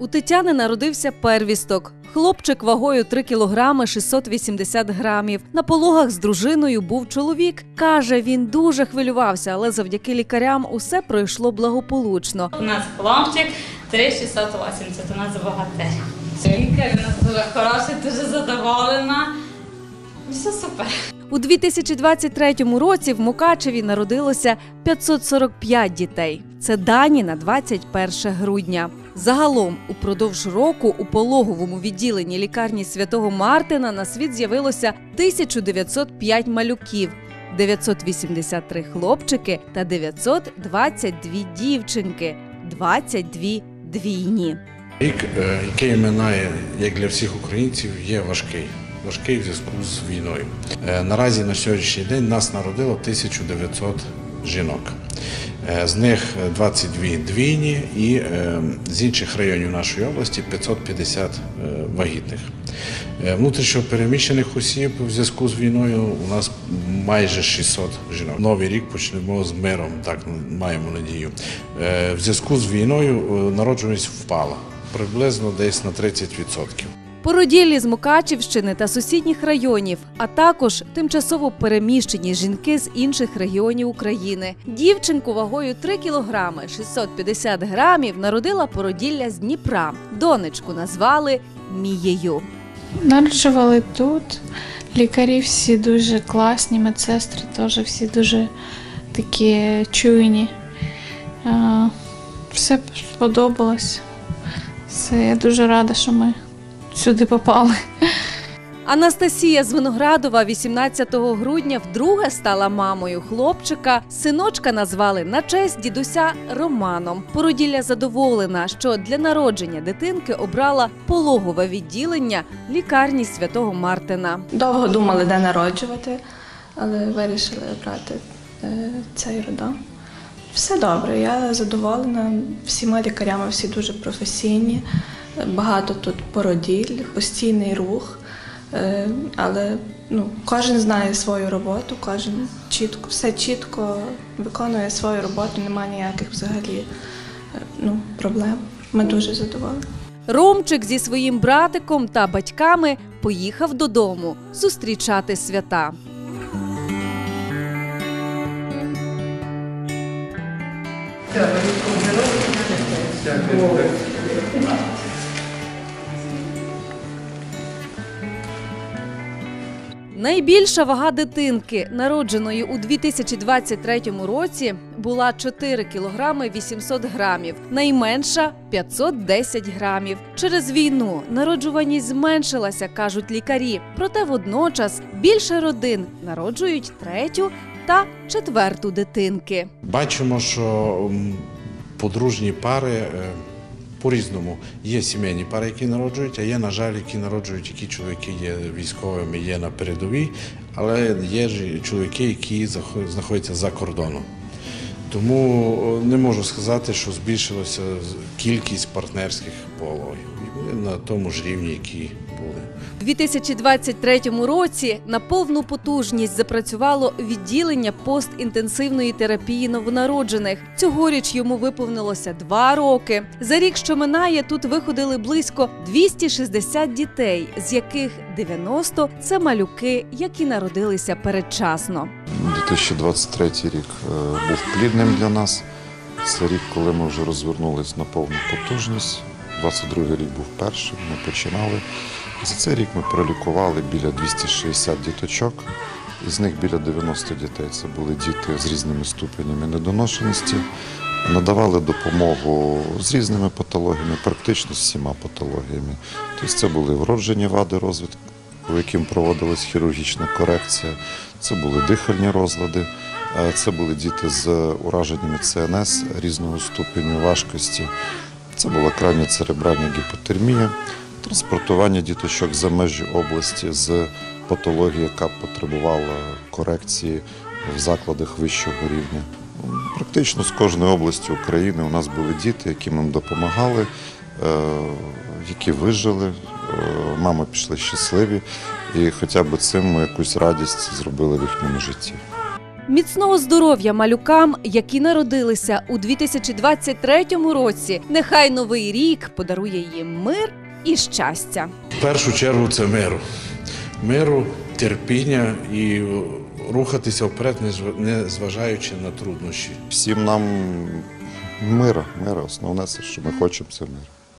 У Тетяни народився первісток. Хлопчик вагою 3 кілограми 680 грамів. На пологах з дружиною був чоловік. Каже, він дуже хвилювався, але завдяки лікарям усе пройшло благополучно. У нас хлопчик 3680, у нас богатир. Лікар у нас дуже хороший, дуже задоволена. Все супер. У 2023 році в Мукачеві народилося 545 дітей. Це дані на 21 грудня. Загалом, упродовж року у пологовому відділенні лікарні святого Мартина на світ з'явилося 1905 малюків, 983 хлопчики та 922 дівчинки, 22 двійні. Рік, е, який минає, як для всіх українців, є важкий. Важкий в зв'язку з війною. Е, Наразі на сьогоднішній день нас народило 1900 жінок. Е, З них 22 двійні і е, з інших районів нашої області 550 е, вагітних. Е, Внутрішньо переміщених осіб в зв'язку з війною у нас майже 600 жінок. Новий рік почнемо з миром, так маємо надію. Е, В зв'язку з війною е, народжуваність впала приблизно десь на 30%. Породіллі з Мукачівщини та сусідніх районів, а також тимчасово переміщені жінки з інших регіонів України. Дівчинку вагою 3 кілограми 650 грамів народила породілля з Дніпра. Донечку назвали Мією. Народжували тут. Лікарі всі дуже класні, медсестри теж всі дуже такі чуйні. Все сподобалось. Все, я дуже рада, що ми сюди попали. Анастасія з Виноградова 18 грудня вдруге стала мамою хлопчика. Синочка назвали на честь дідуся Романом. Породілля задоволена, що для народження дитинки обрала пологове відділення лікарні святого Мартина. Довго думали, де народжувати, але вирішили обрати е, цей роддом. Все добре, я задоволена всіма лікарями, всі дуже професійні. Багато тут породіль, постійний рух. Е, Але ну, кожен знає свою роботу, кожен чітко, все чітко виконує свою роботу, немає ніяких взагалі е, ну, проблем. Ми дуже задоволені. Ромчик зі своїм братиком та батьками поїхав додому зустрічати свята. Найбільша вага дитинки, народженої у 2023 році, була 4 кілограми 800 грамів, найменша 510 грамів. Через війну народжуваність зменшилася, кажуть лікарі. Проте водночас більше родин народжують третю та четверту дитинки. Бачимо, що подружні пари е, по-різному. Є сімейні пари, які народжують, а є, на жаль, які народжують, які чоловіки є військовими, є на передовій, але є чоловіки, які знаходяться за кордоном. Тому не можу сказати, що збільшилася кількість партнерських пологів. На тому ж рівні, які 2023 році на повну потужність запрацювало відділення постінтенсивної терапії новонароджених. Цьогоріч йому виповнилося два роки. За рік, що минає, тут виходили близько 260 дітей, з яких 90 – це малюки, які народилися передчасно. 2023 рік е, був плідним для нас. Це рік, коли ми вже розвернулись на повну потужність. 22 рік був першим, ми починали. За цей рік ми пролікували біля 260 діточок. Із них біля 90 дітей це були діти з різними ступенями недоношеності. Надавали допомогу з різними патологіями, практично з всіма патологіями. Тобто це були вроджені вади розвитку, по яким проводилась хірургічна корекція. Це були дихальні розлади, е, це були діти з ураженнями ЦНС різного ступеню важкості. Це була крайня церебральна гіпотермія, транспортування діточок за межі області з патології, яка потребувала корекції в закладах вищого рівня. Практично з кожної області України у нас були діти, які нам допомагали, е, які вижили. Е, Мами пішли щасливі, і хоча б цим ми якусь радість зробили в їхньому житті. Міцного здоров'я малюкам, які народилися у 2023 році. Нехай новий рік подарує їм мир і щастя. В першу чергу це миру. Миру, терпіння і рухатися вперед, не зв- не зважаючи на труднощі. Всім нам мира, мира. Основне, це, що ми хочемо, це мир.